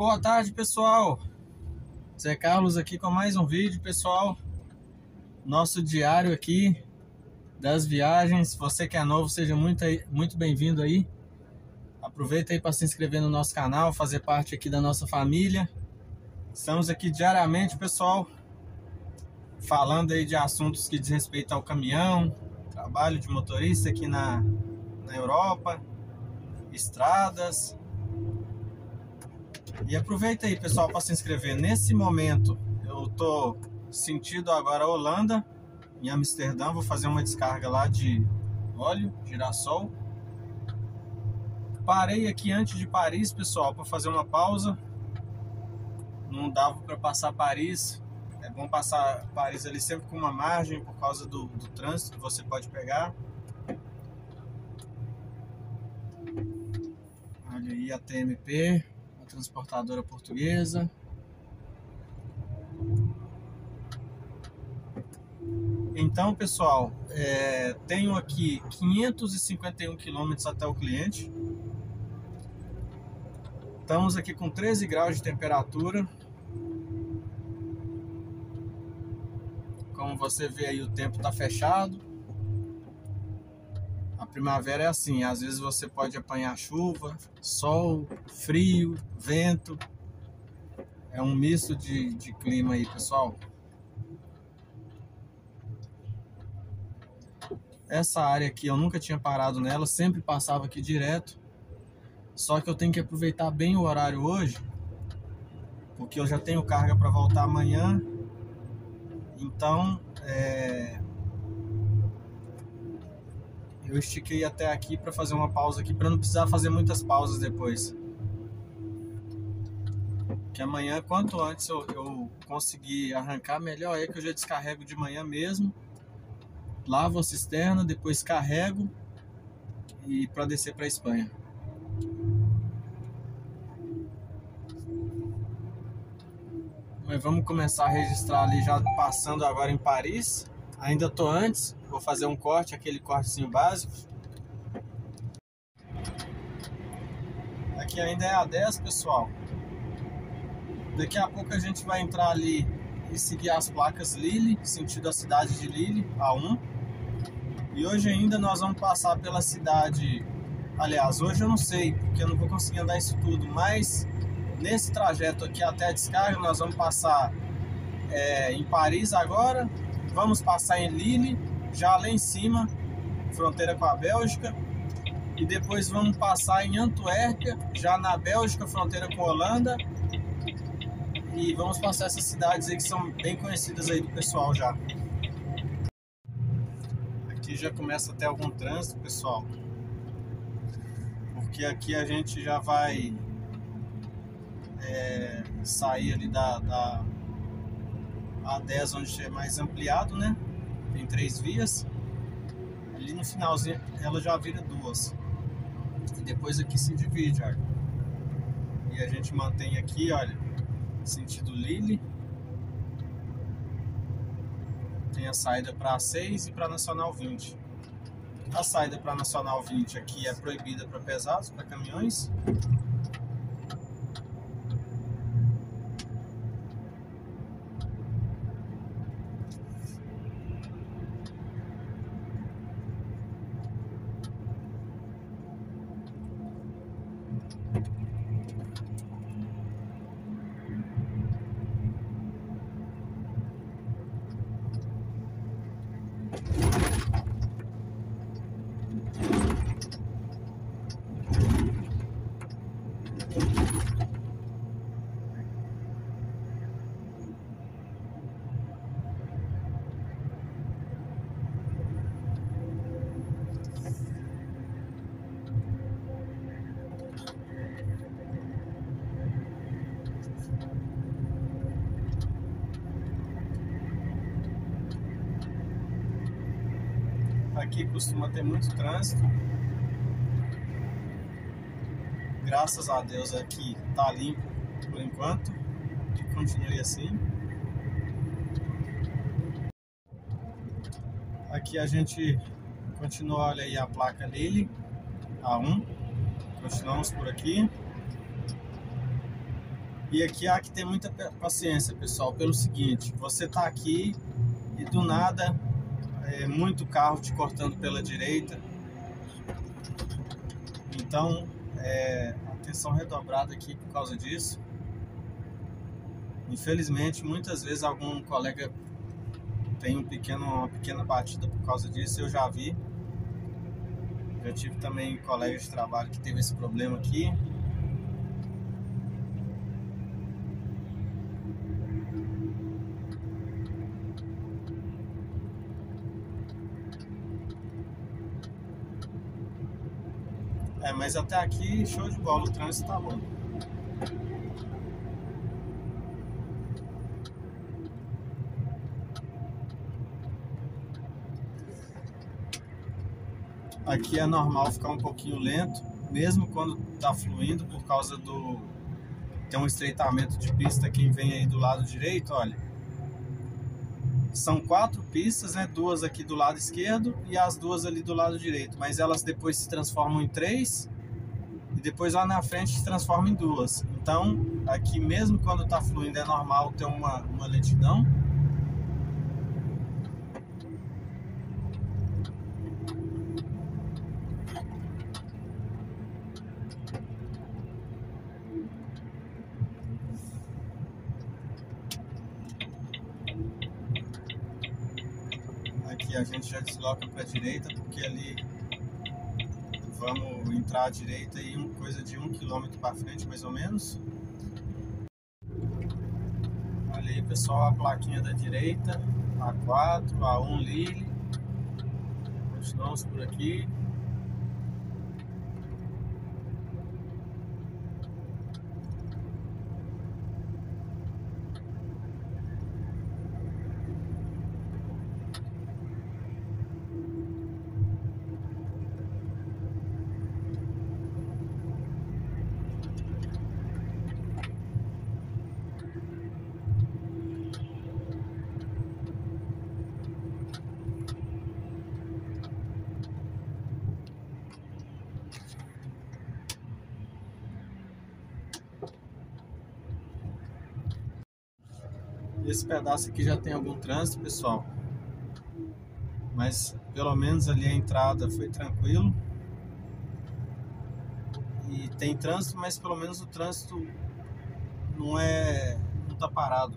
Boa tarde, pessoal. Zé Carlos aqui com mais um vídeo, pessoal. Nosso diário aqui das viagens. Você que é novo, seja muito, muito bem-vindo aí. Aproveita aí para se inscrever no nosso canal, fazer parte aqui da nossa família. Estamos aqui diariamente, pessoal, falando aí de assuntos que diz respeito ao caminhão, trabalho de motorista aqui na, na Europa, estradas, e aproveita aí, pessoal, para se inscrever. Nesse momento, eu tô sentido agora a Holanda, em Amsterdã. Vou fazer uma descarga lá de óleo, girassol. Parei aqui antes de Paris, pessoal, para fazer uma pausa. Não dava para passar Paris. É bom passar Paris ali sempre com uma margem por causa do, do trânsito que você pode pegar. Olha aí a TMP transportadora portuguesa. Então, pessoal, é, tenho aqui 551 quilômetros até o cliente. Estamos aqui com 13 graus de temperatura. Como você vê aí, o tempo está fechado primavera é assim, às vezes você pode apanhar chuva, sol, frio, vento. É um misto de, de clima aí, pessoal. Essa área aqui eu nunca tinha parado nela, sempre passava aqui direto. Só que eu tenho que aproveitar bem o horário hoje, porque eu já tenho carga para voltar amanhã. Então, é, eu estiquei até aqui para fazer uma pausa aqui, para não precisar fazer muitas pausas depois. Que amanhã, quanto antes eu, eu conseguir arrancar, melhor é que eu já descarrego de manhã mesmo. Lavo a cisterna, depois carrego e para descer para Espanha. Mas vamos começar a registrar ali já passando agora em Paris. Ainda tô antes, vou fazer um corte, aquele cortezinho básico. Aqui ainda é a 10, pessoal. Daqui a pouco a gente vai entrar ali e seguir as placas Lille, sentido a cidade de Lille, A1. E hoje ainda nós vamos passar pela cidade. Aliás, hoje eu não sei, porque eu não vou conseguir andar isso tudo, mas nesse trajeto aqui até a descarga nós vamos passar é, em Paris agora, Vamos passar em Lille, já lá em cima, fronteira com a Bélgica. E depois vamos passar em Antuérpia, já na Bélgica, fronteira com a Holanda. E vamos passar essas cidades aí que são bem conhecidas aí do pessoal já. Aqui já começa até algum trânsito, pessoal. Porque aqui a gente já vai é, sair ali da, da a 10 onde é mais ampliado, né? Três vias. Ali no finalzinho ela já vira duas. E depois aqui se divide, olha. E a gente mantém aqui, olha, sentido Lille. Tem a saída para A6 e para Nacional 20. A saída para Nacional 20 aqui é proibida para pesados, para caminhões. Aqui costuma ter muito trânsito. Graças a Deus aqui tá limpo por enquanto. Que continue assim. Aqui a gente continua, olha aí a placa Lily A1. Continuamos por aqui. E aqui há que ter muita paciência, pessoal, pelo seguinte, você tá aqui e do nada é muito carro te cortando pela direita. Então, é, atenção redobrada aqui por causa disso. Infelizmente, muitas vezes algum colega tem um pequeno, uma pequena batida por causa disso, eu já vi. Já tive também colegas de trabalho que teve esse problema aqui. É, mas até aqui show de bola, o trânsito tá bom. Aqui é normal ficar um pouquinho lento, mesmo quando tá fluindo, por causa do. Tem um estreitamento de pista que vem aí do lado direito, olha. São quatro pistas, né? Duas aqui do lado esquerdo e as duas ali do lado direito. Mas elas depois se transformam em três e depois lá na frente se transformam em duas. Então, aqui mesmo quando está fluindo é normal ter uma, uma lentidão. Aqui a gente já desloca para a direita, porque ali vamos entrar à direita e um, coisa de um quilômetro para frente mais ou menos. Aí pessoal, a plaquinha da direita, A4, A1 Lille. Continuamos por aqui. Esse pedaço aqui já tem algum trânsito, pessoal. Mas pelo menos ali a entrada foi tranquilo. E tem trânsito, mas pelo menos o trânsito não é não tá parado.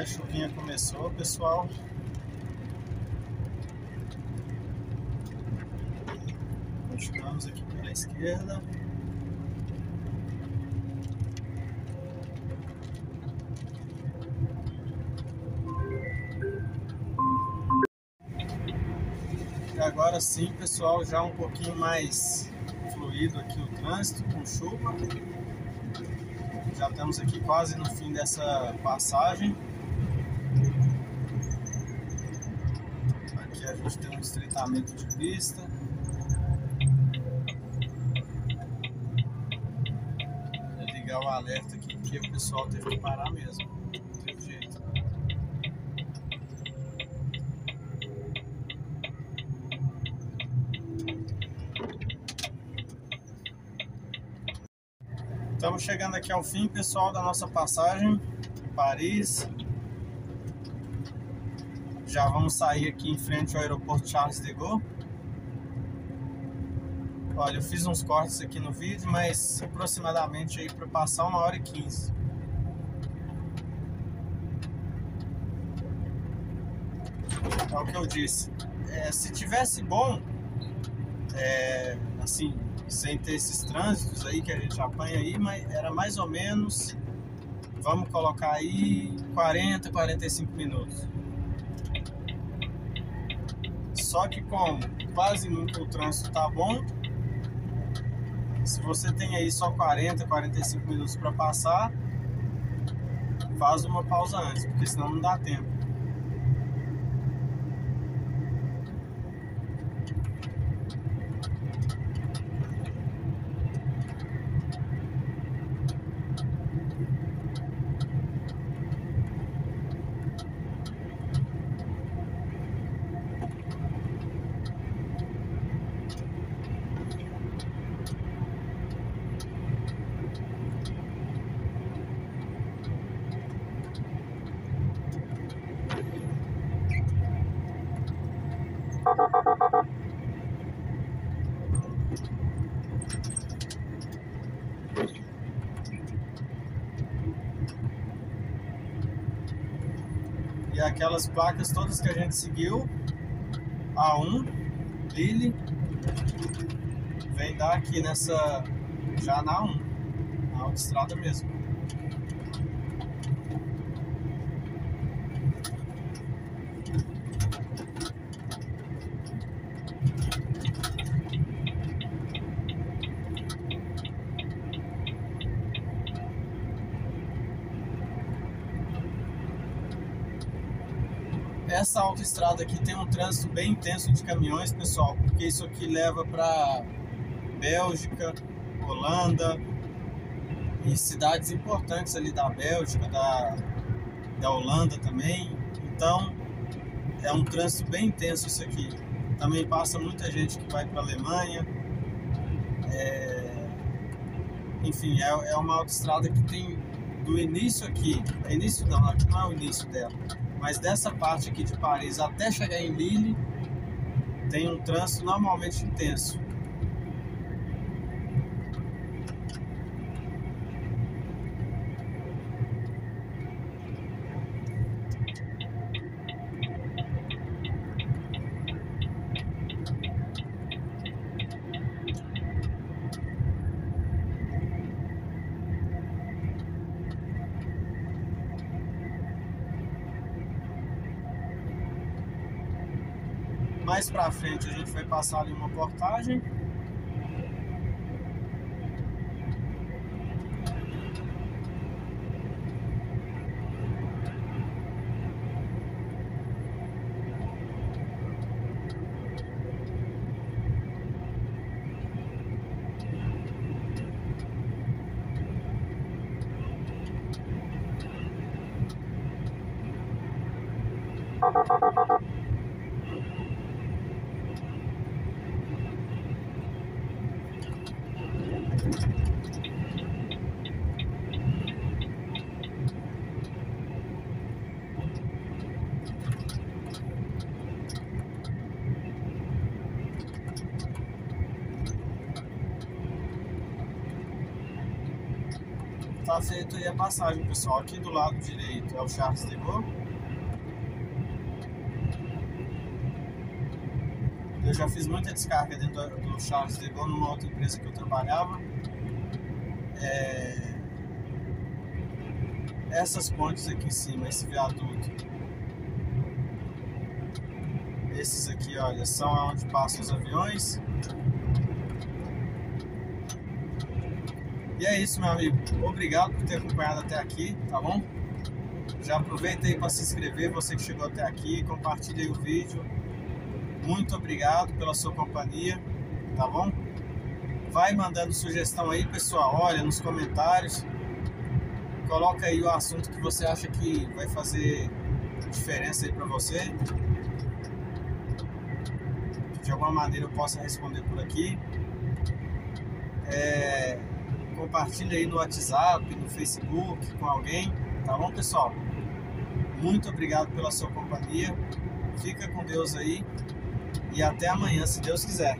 A chuvinha começou, pessoal. Continuamos aqui pela esquerda. E agora sim, pessoal, já um pouquinho mais fluido aqui o trânsito com chuva. Já estamos aqui quase no fim dessa passagem. Aqui a gente tem um estreitamento de pista. Vou ligar o alerta aqui porque o pessoal teve que parar mesmo. Jeito. Estamos chegando aqui ao fim, pessoal, da nossa passagem em Paris. Já vamos sair aqui em frente ao aeroporto Charles de Gaulle. Olha, eu fiz uns cortes aqui no vídeo, mas aproximadamente aí para passar uma hora e quinze. É o que eu disse. É, se tivesse bom, é, assim, sem ter esses trânsitos aí que a gente apanha aí, mas era mais ou menos, vamos colocar aí 40, 45 minutos. Só que como quase nunca o trânsito tá bom, se você tem aí só 40, 45 minutos para passar, faz uma pausa antes, porque senão não dá tempo. E aquelas placas todas que a gente seguiu, A1, Lille, vem dar aqui nessa, já na 1, na autoestrada mesmo. Essa autoestrada aqui tem um trânsito bem intenso de caminhões, pessoal, porque isso aqui leva para Bélgica, Holanda e cidades importantes ali da Bélgica, da, da Holanda também. Então é um trânsito bem intenso isso aqui. Também passa muita gente que vai para Alemanha. É... Enfim, é, é uma autoestrada que tem do início aqui, é início não, aqui não é o início dela mas dessa parte aqui de Paris até chegar em Lille, tem um trânsito normalmente intenso. mais pra frente a gente foi passar ali uma portagem. Feito aí a passagem, pessoal. Aqui do lado direito é o Charles de Gaulle. Eu já fiz muita descarga dentro do Charles de Gaulle numa outra empresa que eu trabalhava. É... Essas pontes aqui em cima, esse viaduto. Esses aqui, olha, são onde passam os aviões. E é isso, meu amigo. Obrigado por ter acompanhado até aqui, tá bom? Já aproveita aí para se inscrever, você que chegou até aqui, compartilhe aí o vídeo. Muito obrigado pela sua companhia, tá bom? Vai mandando sugestão aí, pessoal. Olha nos comentários. Coloca aí o assunto que você acha que vai fazer diferença aí para você. De alguma maneira eu possa responder por aqui. É, compartilha aí no WhatsApp, no Facebook, com alguém, tá bom, pessoal? Muito obrigado pela sua companhia. Fica com Deus aí e até amanhã, se Deus quiser.